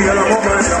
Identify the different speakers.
Speaker 1: sigue la bomba